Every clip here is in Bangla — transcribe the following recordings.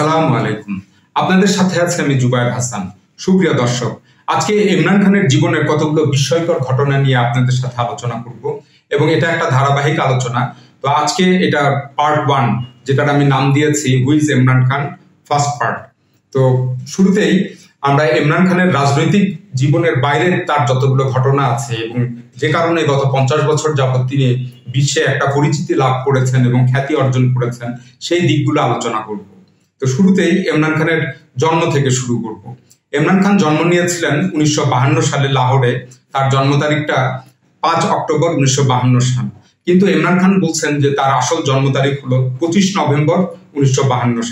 আসসালামু আলাইকুম। আপনাদের সাথে আছে আমি জুবায়ের হাসান। সুপ্রিয় দর্শক, আজকে ইমরান খানের জীবনের কতগুলো বিস্ময়কর ঘটনা নিয়ে আপনাদের সাথে আলোচনা করব এবং এটা একটা ধারাবাহিক আলোচনা। তো আজকে এটা পার্ট ওয়ান যেটার আমি নাম দিয়েছি who's Imran Khan? First part তো শুরুতেই আমরা ইমরান খানের রাজনৈতিক জীবনের বাইরে তার যতগুলো ঘটনা আছে এবং যে কারণে গত পঞ্চাশ বছর যাবৎ তিনি বিশ্বে একটা পরিচিতি লাভ করেছেন এবং খ্যাতি অর্জন করেছেন, সেই দিকগুলো আলোচনা করব। তো শুরুতেই ইমরান খানের জন্ম থেকে শুরু করব। ইমরান খান জন্ম নিয়েছিলেন উনিশশো সালে লাহোরে। তার জন্ম তারিখটা পাঁচ অক্টোবর উনিশশো সাল। কিন্তু ইমরান খান বলছেন যে তার আসল জন্ম তারিখ হলো পঁচিশ নভেম্বর উনিশশো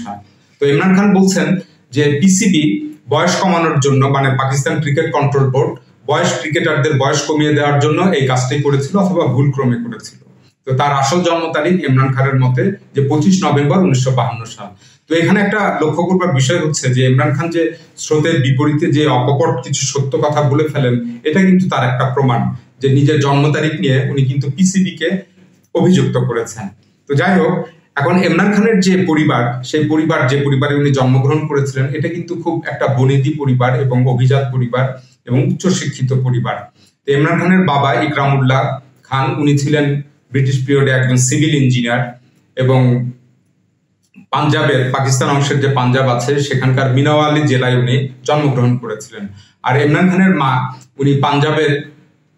সাল। তো ইমরান খান বলছেন যে পিসিবি বয়স কমানোর জন্য মানে পাকিস্তান ক্রিকেট কন্ট্রোল বোর্ড, বয়স ক্রিকেটারদের বয়স কমিয়ে দেওয়ার জন্য এই কাজটি করেছিল অথবা ভুল ক্রমে করেছিল। তো তার আসল জন্ম তারিখ ইমরান খানের মতে যে পঁচিশ নভেম্বর উনিশশো সাল। তো এখানে একটা লক্ষ্য করবার বিষয় হচ্ছে যে ইমরান খান যে স্রোতের বিপরীতে যে অকপট কিছু সত্য কথা বলে ফেলেন, এটা কিন্তু তার একটা প্রমাণ যে নিজের জন্ম তারিখ নিয়ে উনি কিন্তু পিসিবিকে অভিযুক্ত করেছেন। তো যাই হোক, এখন ইমরান খানের যে পরিবার, সেই পরিবার যে পরিবারে উনি জন্মগ্রহণ করেছিলেন, এটা কিন্তু খুব একটা বনিদি পরিবার এবং অভিজাত পরিবার এবং উচ্চশিক্ষিত পরিবার। তো ইমরান খানের বাবা ইকরামুল্লাহ খান, উনি ছিলেন ব্রিটিশ পিরিয়ডে একজন সিভিল ইঞ্জিনিয়ার এবং পাঞ্জাবের পাকিস্তান অংশের যে পাঞ্জাব আছে, সেখানকার মিনাওয়ালি জেলায় উনি জন্মগ্রহণ করেছিলেন। আর ইমরান খানের মা, উনি পাঞ্জাবের,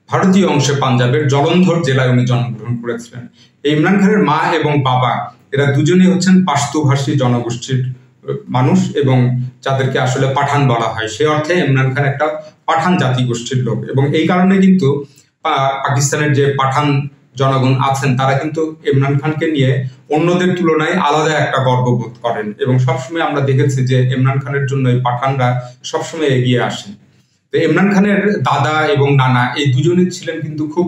ভারতীয় অংশে পাঞ্জাবের জলন্ধর জেলায় উনি জন্মগ্রহণ করেছিলেন। এই ইমরান খানের মা এবং বাবা, এরা দুজনেই হচ্ছেন পাস্তুভাষী জনগোষ্ঠীর মানুষ এবং যাদেরকে আসলে পাঠান বলা হয়। সে অর্থে ইমরান খান একটা পাঠান জাতি গোষ্ঠীর লোক এবং এই কারণে কিন্তু পাকিস্তানের যে পাঠান জনগণ আছেন, তারা কিন্তু ইমরান খানকে নিয়ে অন্যদের তুলনায় আলাদা একটা গর্ববোধ করেন এবং সবসময় আমরা দেখেছি যে ইমরান খানের জন্য এই পাঠানরা সবসময় এগিয়ে আসেন। তো ইমরান খানের দাদা এবং নানা এই দুজনে ছিলেন কিন্তু খুব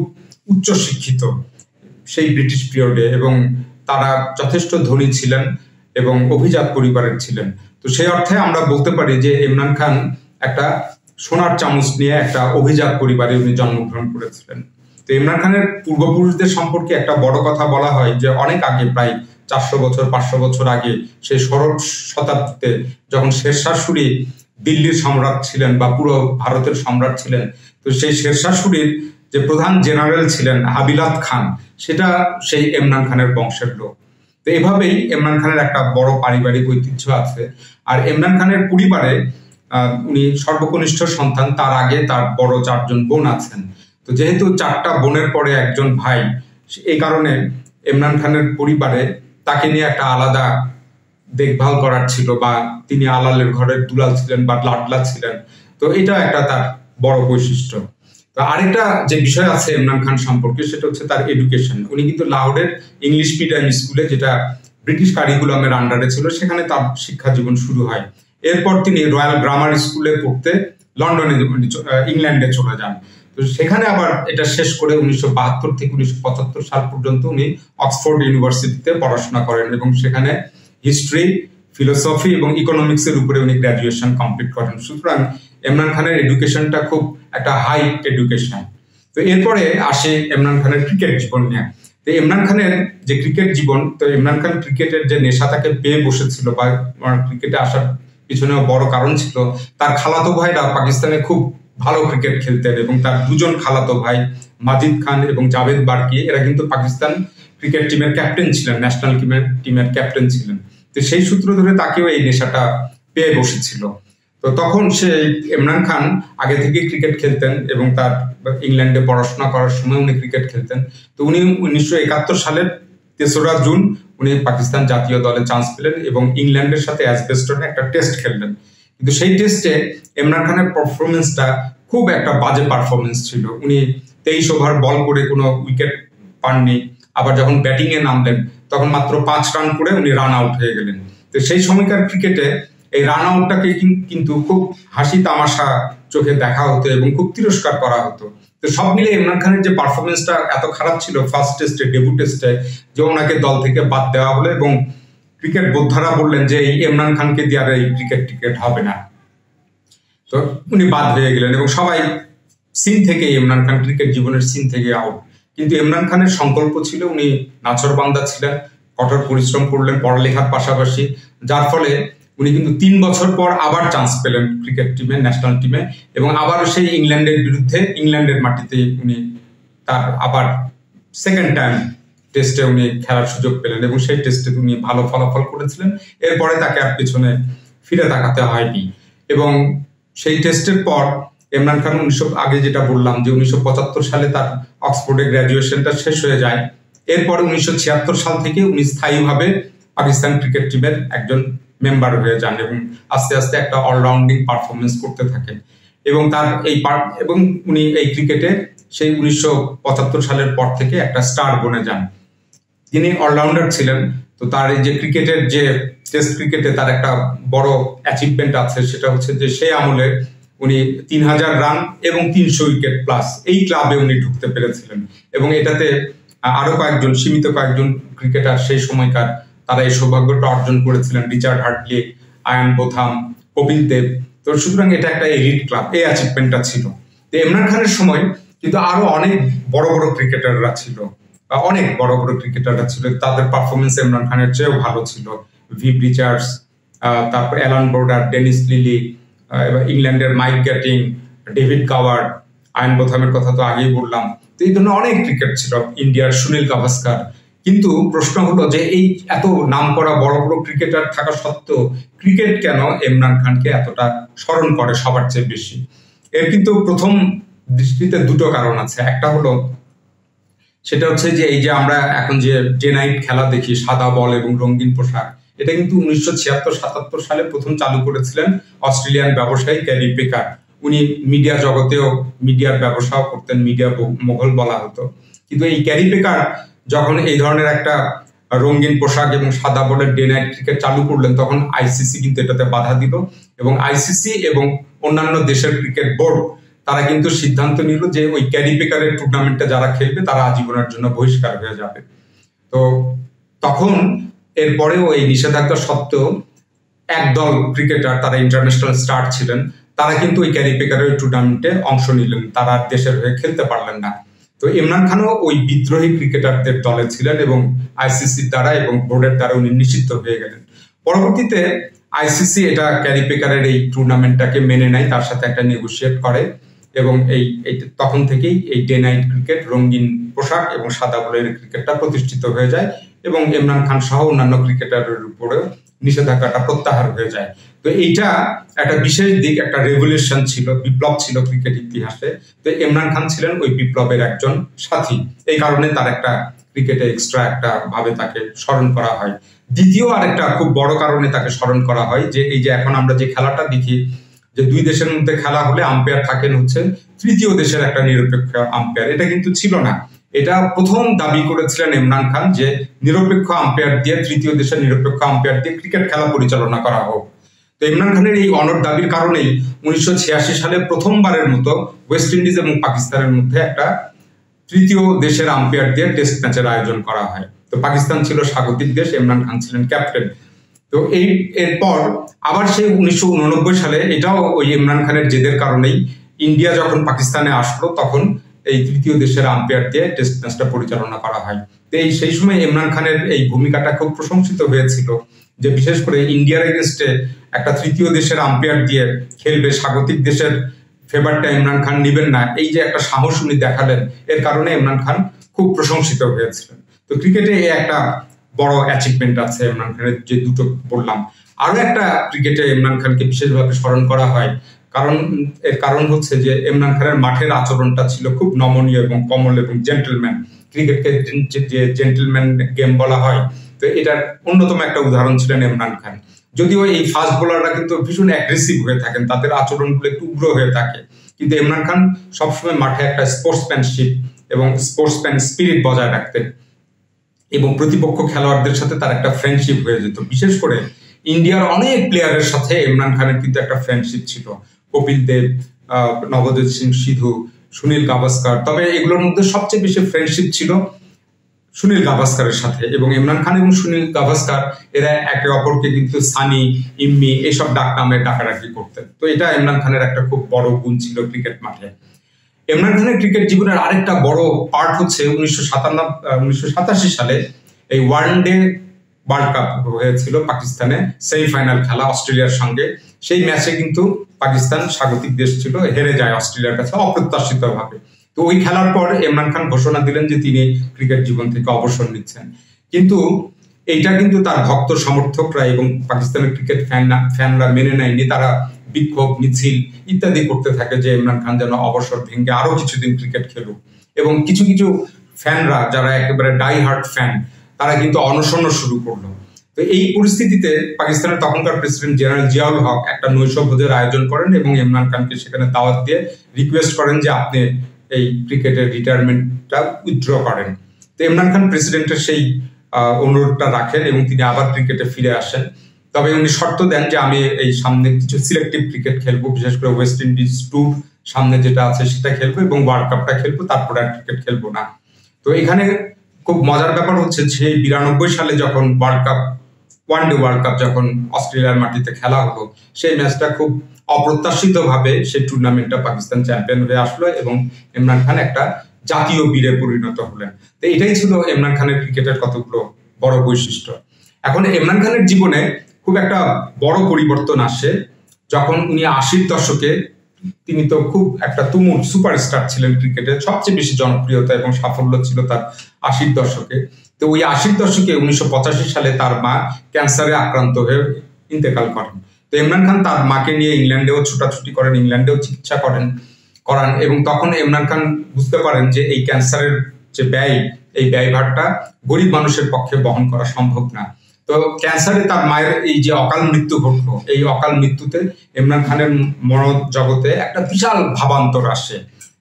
উচ্চ শিক্ষিত সেই ব্রিটিশ পিরিয়ডে এবং তারা যথেষ্ট ধনী ছিলেন এবং অভিজাত পরিবারের ছিলেন। তো সেই অর্থে আমরা বলতে পারি যে ইমরান খান একটা সোনার চামচ নিয়ে একটা অভিজাত পরিবারে উনি জন্মগ্রহণ করেছিলেন। ইমরান খানের পূর্বপুরুষদের সম্পর্কে একটা বড় কথা বলা হয় যে অনেক আগে, প্রায় চারশো বছর, পাঁচশো বছর আগে সেই ষোড়শ শতাব্দীতে যখন শেরশাহ সুরি দিল্লির সম্রাট ছিলেন বা পুরো ভারতের সম্রাট ছিলেন, তো সেই শেরশাহ সুরির যে প্রধান জেনারেল ছিলেন হাবিলাত খান, সেটা সেই ইমরান খানের বংশের লোক। তো এভাবেই ইমরান খানের একটা বড় পারিবারিক ঐতিহ্য আছে। আর ইমরান খানের পরিবারে উনি সর্বকনিষ্ঠ সন্তান, তার আগে তার বড় চারজন বোন আছেন। তো যেহেতু চারটা বোনের পরে একজন ভাই, এই কারণে ইমরান খানের পরিবারে তাকে নিয়ে একটা আলাদা দেখভাল করার ছিল বা তিনি আলালের ঘরের দুলাল ছিলেন বা লাডলা ছিলেন। তো এটা একটা তার বড় বৈশিষ্ট্য। তো আরেকটা যে বিষয় আছে ইমরান খান সম্পর্কে, সেটা হচ্ছে তার এডুকেশন উনি কিন্তু লাহোরের ইংলিশ মিডিয়াম স্কুলে যেটা ব্রিটিশ কারিকুলামের আন্ডারে ছিল, সেখানে তার শিক্ষা জীবন শুরু হয়। এরপর তিনি রয়্যাল গ্রামার স্কুলে পড়তে লন্ডনে ইংল্যান্ডে চলে যান। তো সেখানে আবার এটা শেষ করে উনিশশো বাহাত্তর থেকে উনিশশো পঁচাত্তর সাল পর্যন্ত উনি অক্সফোর্ড ইউনিভার্সিটিতে পড়াশোনা করেন এবং সেখানে হিস্ট্রি, ফিলোসফি এবং ইকোনমিক্স এর উপরে উনি গ্রাজুয়েশন কমপ্লিট করেন। সুতরাং ইমরান খানের এডুকেশনটা খুব একটা হাই এডুকেশন তো এরপরে আসে ইমরান খানের ক্রিকেট জীবন নিয়ে। তো ইমরান খানের যে ক্রিকেট জীবন, তো ইমরান খান ক্রিকেটের যে নেশা তাকে পেয়ে বসেছিল বা ক্রিকেটে আসার পিছনেও বড় কারণ ছিল, তার খালাতো ভাইরা পাকিস্তানে খুব ভালো ক্রিকেট খেলতেন এবং তার দুজন খালাতো ভাই মাজিদ খান এবং জাভেদ বার্কি, এরা কিন্তু পাকিস্তান ক্রিকেট টিমের ক্যাপ্টেন ছিলেন ন্যাশনাল টিমের টিমের ক্যাপ্টেন ছিলেন। তো সেই সূত্র ধরে তাকেও এই নেশাটা পেয়ে বসেছিল। তো তখন সে ইমরান খান আগে থেকে ক্রিকেট খেলতেন এবং তার ইংল্যান্ডে পড়াশোনা করার সময় উনি ক্রিকেট খেলতেন। তো উনি উনিশশো একাত্তর সালের তেসরা জুন উনি পাকিস্তান জাতীয় দলে চান্স পেলেন এবং ইংল্যান্ডের সাথে অ্যাসবেস্টনে একটা টেস্ট খেললেন। কিন্তু সেই টেস্টে ইমরান খানের পারফরমেন্সটা খুব একটা বাজে পারফরমেন্স ছিল। উনি তেইশ ওভার বল করে কোনো উইকেট পাননি। আবার যখন ব্যাটিং এ নামলেন, তখন মাত্র পাঁচ রান করে উনি রান আউট হয়ে গেলেন। তো সেই সময়কার ক্রিকেটে এই রান আউটটাকে কিন্তু খুব হাসি তামাশা চোখে দেখা হতো এবং খুব তিরস্কার করা হতো। তো সব মিলে ইমরান খানের যে পারফরমেন্সটা এত খারাপ ছিল ফার্স্ট টেস্টে ডেবু টেস্টে যে ওনাকে দল থেকে বাদ দেওয়া হলো এবং ক্রিকেট বোদ্ধারা বললেন যে এই ইমরান খানকে দিয়ে আর এই ক্রিকেট টিকেট হবে না। তো উনি বাদ হয়ে গেলেন এবং সবাই সিন থেকে ইমরান খান ক্রিকেট জীবনের সিন থেকে আউট কিন্তু ইমরান খানের সংকল্প ছিল উনি নাচরবান্দা ছিলেন, কঠোর পরিশ্রম করলেন পড়ালেখার পাশাপাশি। যার ফলে উনি কিন্তু তিন বছর পর আবার চান্স পেলেন ক্রিকেট টিমে ন্যাশনাল টিমে এবং আবারও সেই ইংল্যান্ডের বিরুদ্ধে, ইংল্যান্ডের মাটিতে উনি তার আবার সেকেন্ড টাইম টেস্টে উনি খেলার সুযোগ পেলেন এবং সেই টেস্টে উনি ভালো ফলাফল করেছিলেন। এরপরে তাকে আর পিছনে ফিরে তাকাতে হয়নি এবং সেই টেস্টের পর ইমরান খান উনিশশো, আগে যেটা বললাম যে উনিশশো পঁচাত্তর সালে তার অক্সফোর্ডে গ্র্যাজুয়েশনটা শেষ হয়ে যায়। এরপরে উনিশশো সাল থেকে উনি স্থায়ীভাবে পাকিস্তান ক্রিকেট টিমের একজন মেম্বার হয়ে যান এবং আস্তে আস্তে একটা অলরাউন্ডিং পারফরমেন্স করতে থাকেন। এবং তার এই এবং উনি এই ক্রিকেটে সেই উনিশশো পঁচাত্তর সালের পর থেকে একটা স্টার বনে যান। তিনি অলরাউন্ডার ছিলেন। তো তার এই যে ক্রিকেটের যে টেস্ট ক্রিকেটে তার একটা বড় অ্যাচিভমেন্ট আছে, সেটা হচ্ছে যে সেই আমলে উনি তিন হাজার রান এবং তিনশো উইকেট প্লাস এই ক্লাবে উনি ঢুকতে পেরেছিলেন। এবং এটাতে আরও কয়েকজন, সীমিত কয়েকজন ক্রিকেটার সেই সময়কার তারা এই সৌভাগ্যটা অর্জন করেছিলেন। Richard Hadlee, Ian Botham, Kapil Dev. তো সুতরাং এটা একটা এলিট ক্লাব এই অ্যাচিভমেন্টটা ছিল। তো ইমরান খানের সময় কিন্তু আরও অনেক বড় বড় ক্রিকেটাররা ছিল। অনেক বড় বড় ক্রিকেটাররা ছিল, তাদের পারফরমেন্স ইমরান খানের চেয়েও ভালো ছিল। ভিপ রিচার্ডস তারপর অ্যালান বোর্ডার ডেনিস লিলি ইংল্যান্ডের Mike Gatting David Gower Ian বোথামের কথা তো আগেই বললাম। তো এই ধরনের অনেক ক্রিকেট ছিল ইন্ডিয়ার সুনীল গাভাস্কার। কিন্তু প্রশ্ন হলো যে এই এত নাম করা বড় বড় ক্রিকেটার থাকা সত্ত্বেও ক্রিকেট কেন ইমরান খানকে এতটা স্মরণ করে সবার চেয়ে বেশি? এর কিন্তু প্রথম দৃষ্টিতে দুটো কারণ আছে। একটা হলো সেটা হচ্ছে যে এই যে আমরা এখন যে ডে নাইট খেলা দেখি, সাদা বল এবং রঙিন পোশাক, এটা কিন্তু উনিশশো ছিয়াত্তর সাতাত্তর সালে প্রথম চালু করেছিলেন অস্ট্রেলিয়ান ব্যবসায়ী ক্যারি পেকার উনি মিডিয়া জগতেও মিডিয়ার ব্যবসাও করতেন, মিডিয়া মোঘল বলা হতো। কিন্তু এই ক্যারি পেকার যখন এই ধরনের একটা রঙিন পোশাক এবং সাদা বলের ডে নাইট ক্রিকেট চালু করলেন, তখন আইসিসি কিন্তু এটাতে বাধা দিল এবং আইসিসি এবং অন্যান্য দেশের ক্রিকেট বোর্ড তারা কিন্তু সিদ্ধান্ত নিল যে ওই ক্যারি পেকারের টুর্নামেন্টে যারা খেলবে, তারা আজীবনের জন্য বহিষ্কার হয়ে যাবে। তো তখন এরপরেও এই নিষেধাজ্ঞা সত্ত্বেও একদল ক্রিকেটার তারা ইন্টারন্যাশনাল স্টার ছিলেন, তারা কিন্তু ওই ক্যারি পেকারের টুর্নামেন্টে অংশ নিলেন। তারা দেশের হয়ে খেলতে পারলেন না। তো ইমরান খানও ওই বিদ্রোহী ক্রিকেটারদের দলে ছিলেন এবং আইসিসির দ্বারা এবং বোর্ডের দ্বারা উনি নিষিদ্ধ হয়ে গেলেন। পরবর্তীতে আইসিসি এটা ক্যারি পেকারের এই টুর্নামেন্টটাকে মেনে নেয়, তার সাথে একটা নেগোসিয়েট করে। এবং এই তখন থেকেই এই ডে নাইট ক্রিকেট রঙিন পোশাক এবং সাদা বলের ক্রিকেটটা প্রতিষ্ঠিত হয়ে যায় এবং ইমরান খান সহ অন্যান্য ক্রিকেটারের উপরেও নিষেধাজ্ঞাটা প্রত্যাহার হয়ে যায়। তো এইটা একটা বিশেষ দিক, একটা রেভলিউশন ছিল, বিপ্লব ছিল ক্রিকেট ইতিহাসে। তো ইমরান খান ছিলেন ওই বিপ্লবের একজন সাথী। এই কারণে তার একটা ক্রিকেটে এক্সট্রা একটা ভাবে তাকে স্মরণ করা হয়। দ্বিতীয় আরেকটা খুব বড় কারণে তাকে স্মরণ করা হয় যে, এই যে এখন আমরা যে খেলাটা দেখি যে দুই দেশের মধ্যে খেলা হলে আম্পায়ার থাকেন হচ্ছে তৃতীয় দেশের একটা নিরপেক্ষ আম্পায়ার এটা কিন্তু ছিল না। এটা প্রথম দাবি করেছিলেন ইমরান খান যে নিরপেক্ষ আম্পায়ার দিয়ে তৃতীয় দেশের নিরপেক্ষ আম্পায়ার দিয়ে ক্রিকেট খেলা পরিচালনা করা হোক। তো ইমরান খানের এই অনর দাবির কারণেই উনিশশো ছিয়াশি সালে প্রথমবারের মতো ওয়েস্ট ইন্ডিজ এবং পাকিস্তানের মধ্যে একটা তৃতীয় দেশের আম্পায়ার দিয়ে টেস্ট ম্যাচের আয়োজন করা হয়। তো পাকিস্তান ছিল স্বাগতিক দেশ, ইমরান খান ছিলেন ক্যাপ্টেন তো এই, এরপর আবার সেই উনিশশো উননব্বই সালে এটাও ওই ইমরান খানের জেদের কারণেই ইন্ডিয়া যখন পাকিস্তানে আসলো, তখন এই তৃতীয় দেশের আম্পায়ার দিয়ে টেস্ট ম্যাচটা পরিচালনা করা হয়। তো এই, সেই সময় ইমরান খানের এই ভূমিকাটা খুব প্রশংসিত হয়েছিল যে বিশেষ করে ইন্ডিয়ার এগেনস্টে একটা তৃতীয় দেশের আম্পায়ার দিয়ে খেলবে স্বাগতিক দেশের ফেভারটা ইমরান খান নিবেন না, এই যে একটা সাহস উনি দেখালেন, এর কারণে ইমরান খান খুব প্রশংসিত হয়েছিলেন। তো ক্রিকেটে এই একটা বড় অ্যাচিভমেন্ট আছে ইমরান খানের, যে দুটো বললাম। আরও একটা ক্রিকেটে ইমরান খানকে বিশেষভাবে স্মরণ করা হয়। কারণ, এর কারণ হচ্ছে যে ইমরান খানের মাঠের আচরণটা ছিল খুব নমনীয় এবং কমল এবং জেন্টেলম্যান ক্রিকেটকে যে জেন্টেলম্যান গেম বলা হয়, তো এটার অন্যতম একটা উদাহরণ ছিলেন ইমরান খান। যদিও এই ফাস্ট বোলাররা কিন্তু ভীষণ অ্যাগ্রেসিভ হয়ে থাকেন, তাদের আচরণগুলো একটু উগ্র হয়ে থাকে। কিন্তু ইমরান খান সবসময় মাঠে একটা স্পোর্টসম্যানশিপ এবং স্পোর্টসম্যান স্পিরিট বজায় রাখতেন। এবং প্রতিপক্ষ খেলোয়াড়দের সাথে তার একটা ফ্রেন্ডশিপ হয়ে যেত। বিশেষ করে ইন্ডিয়ার অনেক প্লেয়ারের সাথে ইমরান খানের কিন্তু একটা ফ্রেন্ডশিপ ছিল। কপিল দেব নবজিৎ সিং, সিধু, সুনীল গাভাস্কার। তবে এগুলোর মধ্যে সবচেয়ে বেশি ফ্রেন্ডশিপ ছিল সুনীল গাভাস্কারের সাথে এবং ইমরান খান এবং সুনীল গাভাস্কার, এরা একে অপরকে কিন্তু সানি, ইম্মি এইসব ডাক নামে ডাকাডাকি করতেন। তো এটা ইমরান খানের একটা খুব বড় গুণ ছিল ক্রিকেট মাঠে। ইমরান খানের ক্রিকেট জীবনের আরেকটা বড় পার্ট হচ্ছে উনিশশো সাতান্ন উনিশশো সাতাশি সালে এই ওয়ান ডে ওয়ার্ল্ড কাপ হয়েছিল পাকিস্তানে সেমিফাইনাল খেলা অস্ট্রেলিয়ার সঙ্গে। সেই ম্যাচে কিন্তু পাকিস্তান স্বাগতিক দেশ ছিল, হেরে যায় অস্ট্রেলিয়ার কাছে অপ্রত্যাশিত ভাবে তো ওই খেলার পর ইমরান খান ঘোষণা দিলেন যে তিনি ক্রিকেট জীবন থেকে অবসর নিচ্ছেন। কিন্তু এইটা কিন্তু তার ভক্ত সমর্থকরা এবং পাকিস্তানের ক্রিকেট ফ্যান ফ্যানরা মেনে নেয়নি। তারা বিক্ষোভ, মিছিল ইত্যাদি করতে থাকে যে ইমরান খান যেন অবসর ভেঙে আরও কিছুদিন ক্রিকেট খেলুক। এবং কিছু কিছু ফ্যানরা যারা একেবারে ডাই হার্ট ফ্যান তারা কিন্তু অনশন শুরু করল। তো এই পরিস্থিতিতে পাকিস্তানের তখনকার প্রেসিডেন্ট জেনারেল জিয়াউল হক একটা নৈশ ভোজের আয়োজন করেন এবং ইমরান খানকে সেখানে দাওয়াত দিয়ে রিকোয়েস্ট করেন যে আপনি এই ক্রিকেটের রিটায়ারমেন্টটা উইথড্র করেন। তো ইমরান খান প্রেসিডেন্টের সেই অনুরোধটা রাখেন এবং তিনি আবার ক্রিকেটে ফিরে আসেন। তবে উনি শর্ত দেন যে আমি এই সামনে কিছু সিলেক্টিভ ক্রিকেট খেলব, বিশেষ করে ওয়েস্ট ইন্ডিজ ট্যুর সামনে যেটা আছে সেটা খেলব এবং ওয়ার্ল্ড কাপটা খেলব, তারপরে আর ক্রিকেট খেলব না। তো এখানে খুব মজার ব্যাপার হচ্ছে সেই বিরানব্বই সালে যখন world cup one day world cup যখন অস্ট্রেলিয়ার মাটিতে খেলা হলো, সেই ম্যাচটা খুব অপ্রত্যাশিত ভাবে সেই টুর্নামেন্টটা পাকিস্তান চ্যাম্পিয়ন হয়ে আসলো এবং ইমরান খান একটা জাতীয় বীরে পরিণত হলেন। তো এটাই ছিল ইমরান খানের ক্রিকেটের কতগুলো বড় বৈশিষ্ট্য। এখন ইমরান খানের জীবনে খুব একটা বড় পরিবর্তন আসে। যখন উনি আশির দশকে তিনি তো খুব একটা তুমুল সুপারস্টার ছিলেন ক্রিকেটের সবচেয়ে বেশি জনপ্রিয়তা এবং সাফল্য ছিল তার আশির দশকে। তো ওই আশির দশকে উনিশশো পঁচাশি সালে তার মা ক্যান্সারে আক্রান্ত হয়ে ইন্তেকাল করেন। তো ইমরান খান তার মাকে নিয়ে ইংল্যান্ডেও ছোটাছুটি করেন, ইংল্যান্ডেও চিকিৎসা করেন। করান এবং তখন ইমরান খান বুঝতে পারেন যে এই ক্যান্সারের যে ব্যয়, এই ব্যয়ভারটা গরিব মানুষের পক্ষে বহন করা সম্ভব না। তো ক্যান্সারে তার মায়ের এই যে অকাল মৃত্যু ঘটলো, এই অকাল মৃত্যুতে ইমরান খানের মন জগতে একটা বিশাল ভাবান্তর আসে।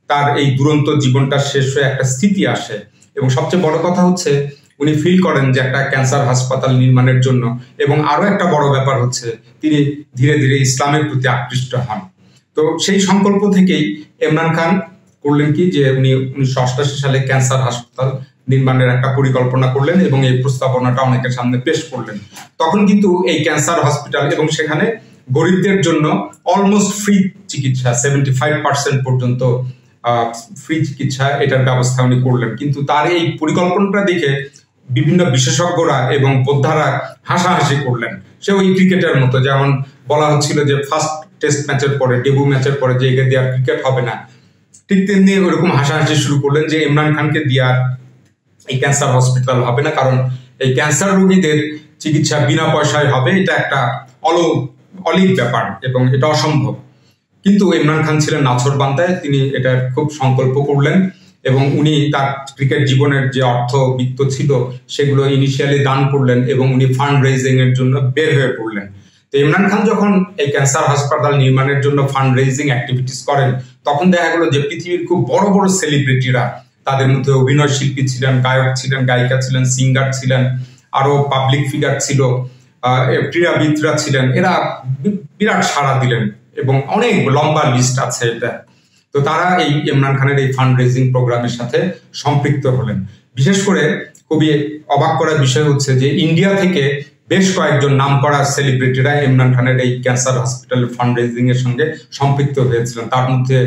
তার এই দুরন্ত জীবনটা শেষ হয়ে একটা স্থিতি আসে। এবং সবচেয়ে বড় কথা হচ্ছে, উনি ফিল করেন যে একটা ক্যান্সার হাসপাতাল নির্মাণের জন্য। এবং আরও একটা বড় ব্যাপার হচ্ছে, তিনি ধীরে ধীরে ইসলামের প্রতি আকৃষ্ট হন। তো সেই সংকল্প থেকেই ইমরান খান করলেন কি যে উনি উনিশশো অষ্টাশি সালে ক্যান্সার হাসপাতাল নির্মাণের একটা পরিকল্পনা করলেন এবং এই প্রস্তাবনাটা অনেকের সামনে পেশ করলেন। তখন কিন্তু এই ক্যান্সার হসপিটাল এবং সেখানে গরিবদের জন্য অলমোস্ট ফ্রি চিকিৎসা সেভেন্টি ফাইভ পার্সেন্ট পর্যন্ত ফ্রি চিকিৎসা এটার ব্যবস্থা উনি করলেন। কিন্তু তার এই পরিকল্পনাটা দেখে বিভিন্ন বিশেষজ্ঞরা এবং বোদ্ধারা হাসাহাসি করলেন। সে ওই ক্রিকেটের মতো, যেমন বলা হচ্ছিল যে ফার্স্ট টেস্ট ম্যাচের পরে ডেবু ম্যাচের পরে যে একে দেওয়ার ক্রিকেট হবে না। ঠিক তেমনি ওইরকম হাসাহাসি শুরু করলেন যে ইমরান খানকে দেওয়ার এই ক্যান্সার হসপিটাল হবে না, কারণ এই ক্যান্সার রোগীদের চিকিৎসা বিনা পয়সায় হবে। এটা একটা অল, অলিক ব্যাপার এবং এটা অসম্ভব। কিন্তু ইমরান খান ছিলেন নাছর বান্তায় তিনি এটা খুব সংকল্প করলেন এবং উনি তার ক্রিকেট জীবনের যে অর্থ, বিত্ত ছিল, সেগুলো ইনিশিয়ালি দান করলেন এবং উনি ফান্ড রেজিং এর জন্য বের হয়ে পড়লেন। তো ইমরান খান যখন এই ক্যান্সার হাসপাতাল নির্মাণের জন্য ফান্ড রেজিং অ্যাক্টিভিটিস করেন, তখন দেখা গেল যে পৃথিবীর খুব বড় বড় সেলিব্রিটিরা তাদের মধ্যে অভিনয় শিল্পী ছিলেন, গায়ক ছিলেন, গায়িকা ছিলেন সিঙ্গার ছিলেন, আরও পাবলিক ফিগার ছিল ক্রীড়াবিদরা ছিলেন, এরা বিরাট সাড়া দিলেন এবং অনেক লম্বা লিস্ট আছে এটা। তো তারা এই ইমরান খানের এই ফান্ড রেজিং প্রোগ্রামের সাথে সম্পৃক্ত হলেন। বিশেষ করে খুবই অবাক করার বিষয় হচ্ছে যে ইন্ডিয়া থেকে বেশ কয়েকজন নাম করা সেলিব্রিটিরা ইমরান খানের এই ক্যান্সার হসপিটাল ফান্ড রেজিং এর সঙ্গে সম্পৃক্ত হয়েছিলেন। তার মধ্যে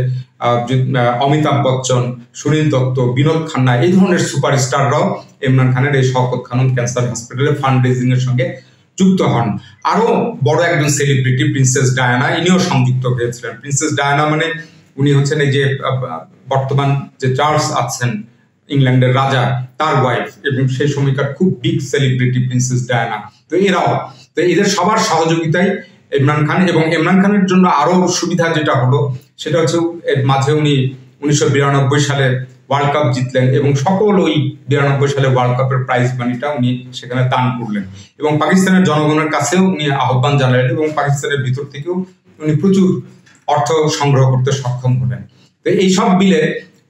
অমিতাভ বচ্চন, সুনীল দত্ত, বিনোদ খান্না, এই ধরনের সুপারস্টাররাও ইমরান খানের এই শওকত খানম ক্যান্সার হসপিটালে ফান্ড রেজিং এর সঙ্গে যুক্ত হন। আরও বড় একজন সেলিব্রিটি প্রিন্সেস ডায়ানা ইনিও সংযুক্ত হয়েছিলেন। প্রিন্সেস ডায়ানা মানে উনি হচ্ছেন এই যে বর্তমান যে চার্লস আছেন ইংল্যান্ডের রাজা, তার ওয়াইফ এবং সেই সময়কার খুব বিগ সেলিব্রিটি প্রিন্সেস ডায়ানা তো এরাও, তো এদের সবার সহযোগিতায় ইমরান খান এবং ইমরান খানের জন্য আরও সুবিধা যেটা হলো, সেটা হচ্ছে এর মাঝে উনি উনিশশো বিরানব্বই সালে ওয়ার্ল্ড কাপ জিতলেন এবং সকল ওই বিরানব্বই সালে ওয়ার্ল্ড কাপের প্রাইজ মানিটা উনি সেখানে দান করলেন এবং পাকিস্তানের জনগণের কাছেও উনি আহ্বান জানালেন এবং পাকিস্তানের ভিতর থেকেও উনি প্রচুর অর্থ সংগ্রহ করতে সক্ষম হলেন। তো এই সব বিলে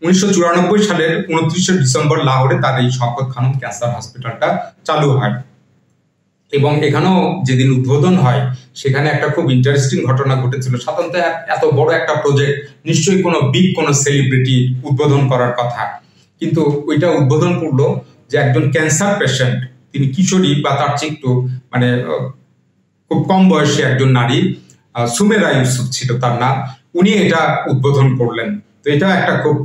উনিশশো চুরানব্বই সালের উনত্রিশে ডিসেম্বর লাহোরে তার এই শকত খানম ক্যান্সার হসপিটালটা চালু হয়। এবং এখানেও যেদিন উদ্বোধন হয়, সেখানে একটা খুব ইন্টারেস্টিং ঘটনা ঘটেছিল। সাধারণত এত বড় একটা প্রজেক্ট নিশ্চয়ই কোনো বিগ কোনো সেলিব্রিটি উদ্বোধন করার কথা। কিন্তু ওইটা উদ্বোধন করল যে একজন ক্যান্সার পেশেন্ট তিনি কিশোরী বা তার চেয়ে একটু মানে খুব কম বয়সী একজন নারী সুমেরা ইউসুফ ছিল তার নাম। উনি এটা উদ্বোধন করলেন। তো এটা একটা খুব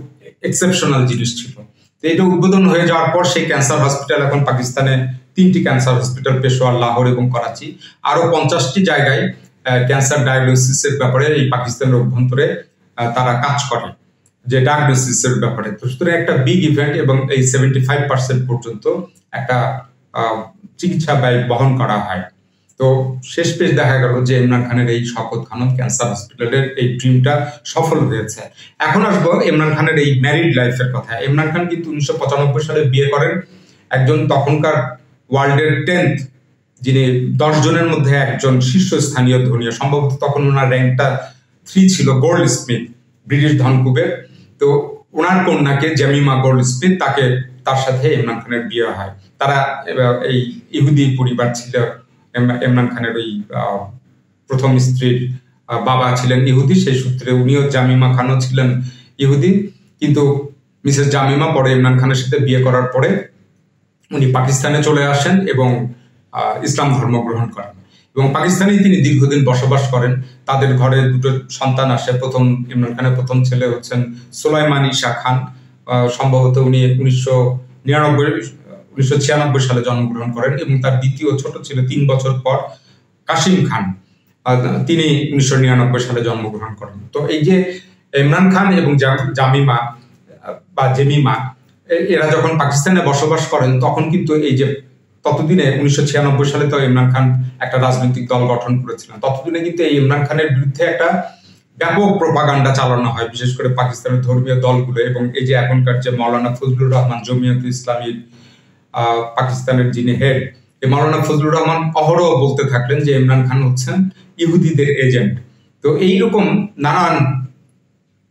এক্সেপশনাল জিনিস ছিল। তো এটা উদ্বোধন হয়ে যাওয়ার পর সেই ক্যান্সার হসপিটাল এখন পাকিস্তানে তিনটি ক্যান্সার হসপিটাল পেশোয়ার লাহোর এবং করাচি আরও পঞ্চাশটি জায়গায় ক্যান্সার ডায়াগনোসিসের ব্যাপারে এই পাকিস্তানের অভ্যন্তরে তারা কাজ করে, যে ডায়াগনোসিসের ব্যাপারে। তো সুতরাং একটা বিগ ইভেন্ট এবং এই সেভেন্টি ফাইভ পার্সেন্ট পর্যন্ত একটা চিকিৎসা ব্যয় বহন করা হয়। তো শেষ পেশ দেখা গেল যে ইমরান খানের এই শকত খানম ক্যান্সার হসপিটালের এই ড্রিমটা সফল হয়েছে। এখন আসব ইমরান খানের এই ম্যারিড লাইফের কথা। ইমরান খান কিন্তু উনিশশো পঁচানব্বই সালে বিয়ে করেন। একজন তখনকার ওয়ার্ল্ডের টেন্থ, যিনি দশ জনের মধ্যে একজন শীর্ষস্থানীয় ধনীয়, সম্ভবত তখন ওনার র্যাঙ্কটা থ্রি ছিল, গোল্ড স্মিথ, ব্রিটিশ ধনকুবের। তো ওনার কন্যাকে জ্যামিমা গোল্ড স্মিথ, তাকে, তার সাথে ইমরান খানের বিয়ে হয়। তারা এই ইহুদি পরিবার ছিল ইমরান খানের ওই প্রথম স্ত্রীর বাবা ছিলেন ইহুদি, সেই সূত্রে উনিও জামিমা খানও ছিলেন ইহুদি। কিন্তু মিসেস জামিমা পরে ইমরান খানের সাথে বিয়ে করার পরে উনি পাকিস্তানে চলে আসেন এবং ইসলাম ধর্ম গ্রহণ করেন। এবং পাকিস্তানে তিনি দীর্ঘদিন বসবাস করেন। তাদের ঘরে দুটো সন্তান আসে। প্রথম ইমরান খানের প্রথম ছেলে হচ্ছেন সোলাইমান ইশা খান। সম্ভবত উনি উনিশশো নিরানব্বই, উনিশশো ছিয়ানব্বই সালে জন্মগ্রহণ করেন এবং তার দ্বিতীয় ছোট ছেলে তিন বছর পর কাশিম খান তিনি উনিশশো নিরানব্বই সালে জন্মগ্রহণ করেন। তো এই যে ইমরান খান এবং জামিমা বা জেমিমা এরা যখন পাকিস্তানে বসবাস করেন, তখন কিন্তু এই যে ততদিনে উনিশশো ছিয়ানব্বই সালে তো ইমরান খান একটা রাজনৈতিক দল গঠন করেছিলেন। ততদিনে কিন্তু এই ইমরান খানের বিরুদ্ধে একটা ব্যাপক প্রপাগান্ডা চালানো হয়, বিশেষ করে পাকিস্তানের ধর্মীয় দলগুলো এবং এই যে এখনকার যে মৌলানা ফজলুর রহমান, জমিয়ত ইসলামীর পাকিস্তানের যিনি হেড এই মৌলানা ফজলুর রহমান অহরহ বলতে থাকলেন যে ইমরান খান হচ্ছেন ইহুদিদের এজেন্ট তো এইরকম নানান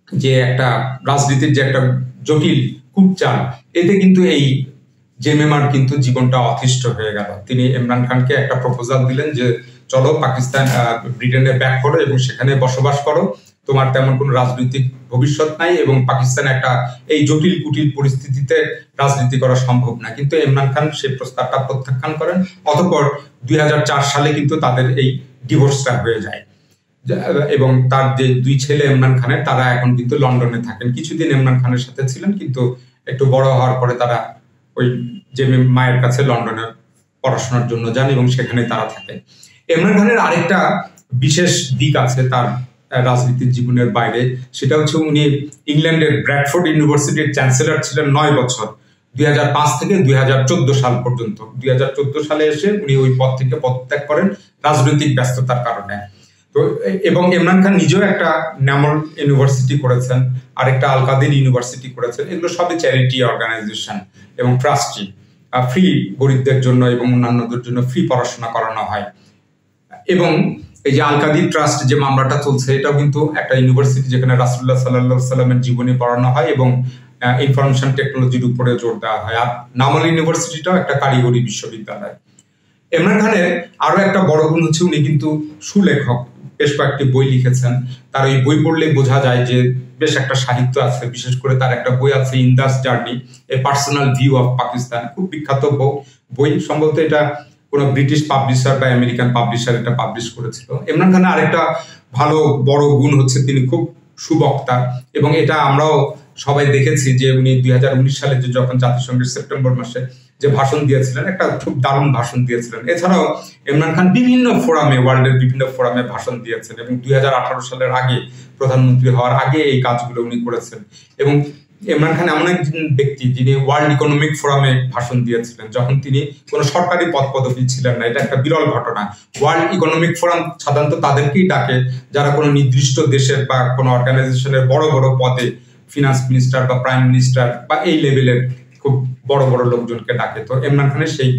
যে একটা রাজনীতির যে একটা জটিল কুপচাল এতে কিন্তু এই জেমেমার কিন্তু জীবনটা অতিষ্ঠ হয়ে গেল। তিনি ইমরান খানকে একটা প্রপোজাল দিলেন যে, চলো পাকিস্তান ব্রিটেনে ব্যাক করো এবং সেখানে বসবাস করো। তোমার তেমন কোনো রাজনৈতিক ভবিষ্যৎ নাই এবং পাকিস্তান একটা এই জটিল কুটিল পরিস্থিতিতে রাজনীতি করা সম্ভব না। কিন্তু ইমরান খান সেই প্রস্তাবটা প্রত্যাখ্যান করেন। অতঃপর দুই হাজার চার সালে কিন্তু তাদের এই ডিভোর্সটা হয়ে যায়। এবং তার যে দুই ছেলে ইমরান খানের, তারা এখন কিন্তু লন্ডনে থাকেন। কিছুদিন ইমরান খানের সাথে ছিলেন, কিন্তু একটু বড় হওয়ার পরে তারা ওই যে মায়ের কাছে লন্ডনে পড়াশোনার জন্য যান এবং সেখানে তারা থাকে। ইমরান খানের আরেকটা বিশেষ দিক আছে তার রাজনীতির জীবনের বাইরে। সেটা হচ্ছে উনি ইংল্যান্ডের ব্র্যাডফোর্ড ইউনিভার্সিটির চ্যান্সেলর ছিলেন নয় বছর, দুই হাজার পাঁচ থেকে দুই হাজার চোদ্দ সাল পর্যন্ত। দুই হাজার চোদ্দ সালে এসে উনি ওই পদ থেকে পদত্যাগ করেন রাজনৈতিক ব্যস্ততার কারণে। এবং ইমরান খান নিজেও একটা ন্যামল ইউনিভার্সিটি করেছেন, আরেকটা আলকাদির ইউনিভার্সিটি করেছেন, এগুলো সবই চ্যারিটি অর্গানাইজেশন এবং ট্রাস্টি ফ্রি গরিবদের জন্য এবং অন্যান্যদের জন্য ফ্রি পড়াশোনা করানো হয়। এবং এই যে আলকাদি ট্রাস্ট যে মামলাটা চলছে, এটাও কিন্তু একটা ইউনিভার্সিটি যেখানে রাসুল্লাহ সাল্লাহ সাল্লামের জীবনী পড়ানো হয় এবং ইনফরমেশন টেকনোলজির উপরে জোর দেওয়া হয়। আর নামল ইউনিভার্সিটিটাও একটা কারিগরি বিশ্ববিদ্যালয়। ইমরান খানের আরও একটা বড় গুণ হচ্ছে উনি কিন্তু সুলেখক। বেশ কয়েকটি বই লিখেছেন। তার ওই বই পড়লে বোঝা যায় যে বেশ একটা সাহিত্য আছে, বিশেষ করে তার একটা বই আছে, Indus journey, a personal view of Pakistan. খুব বিখ্যাত বই। সম্ভবত এটা কোনো ব্রিটিশ পাবলিশার বা আমেরিকান পাবলিশার এটা পাবলিশ করেছিল। ইমরান খানের আরেকটা ভালো, বড় গুণ হচ্ছে তিনি খুব সুবক্তা এবং এটা আমরাও সবাই দেখেছি যে উনি দুই সালে যখন জাতিসংঘের সেপ্টেম্বর মাসে যে ভাষণ দিয়েছিলেন, একটা খুব দারুণ ভাষণ দিয়েছিলেন। এছাড়াও ইমরান খান বিভিন্ন ফোরামে, ওয়ার্ল্ডের বিভিন্ন ফোরামে ভাষণ দিয়েছেন এবং দুই হাজার আঠারো সালের আগে প্রধানমন্ত্রী হওয়ার আগে এই কাজগুলো উনি করেছেন। এবং ইমরান খান এমন একজন ব্যক্তি যিনি ওয়ার্ল্ড ইকোনমিক ফোরামে ভাষণ দিয়েছিলেন, যখন তিনি কোনো সরকারি পদ পদবি ছিলেন না, এটা একটা বিরল ঘটনা। ওয়ার্ল্ড ইকোনমিক ফোরাম সাধারণত তাদেরকেই ডাকে, যারা কোনো নির্দিষ্ট দেশের বা কোনো অর্গানাইজেশনের বড় বড় পদে, ফিনান্স মিনিস্টার বা প্রাইম মিনিস্টার বা এই লেভেলের বড় বড় লোকজনকে ডাকে। তো ইমরান খানের সেই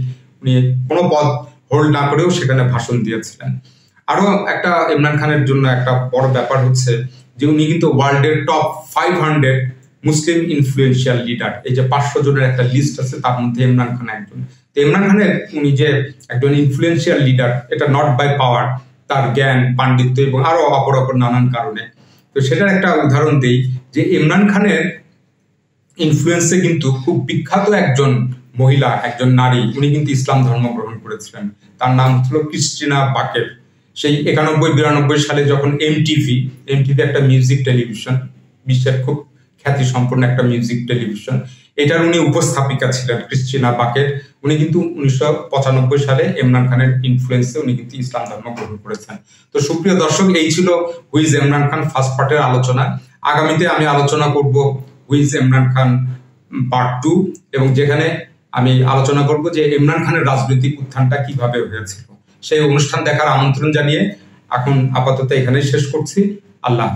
উনি কোনো পদ হোল্ড না করেও সেখানে ভাষণ দিয়েছিলেন। আরও একটা ইমরান খানের জন্য একটা বড় ব্যাপার হচ্ছে যে উনি কিন্তু ওয়ার্ল্ডের top five hundred Muslim influential leader এই যে পাঁচশো জনের একটা লিস্ট আছে, তার মধ্যে ইমরান খান একজন। তো ইমরান খানের উনি যে একজন ইনফ্লুয়েন্সিয়াল লিডার এটা নট বাই পাওয়ার তার জ্ঞান, পাণ্ডিত্য এবং আরও অপর অপর নানান কারণে। তো সেটার একটা উদাহরণ দিই যে ইমরান খানের ইনফ্লুয়েন্সে কিন্তু খুব বিখ্যাত একজন মহিলা, একজন নারী, উনি কিন্তু ইসলাম ধর্ম গ্রহণ করেছিলেন। তার নাম হচ্ছিল ক্রিস্টিনা বাকের। সেই একানব্বই, বিরানব্বই সালে যখন এমটিভি এমটিভি একটা মিউজিক টেলিভিশন বিশ্বের খুব খ্যাতি সম্পন্ন একটা মিউজিক টেলিভিশন এটার উনি উপস্থাপিকা ছিলেন, ক্রিস্টিনা বাকের। উনি কিন্তু উনিশশো পঁচানব্বই সালে ইমরান খানের ইনফ্লুয়েন্সে উনি কিন্তু ইসলাম ধর্ম গ্রহণ করেছেন। তো সুপ্রিয় দর্শক, এই ছিল হুইজ ইমরান খান ফার্স্ট পার্টের আলোচনা। আগামীতে আমি আলোচনা করব who's Imran Khan part two এবং যেখানে আমি আলোচনা করব যে ইমরান খানের রাজনৈতিক উত্থানটা কীভাবে হয়েছিল। সেই অনুষ্ঠান দেখার আমন্ত্রণ জানিয়ে এখন আপাতত এখানে শেষ করছি। আল্লাহ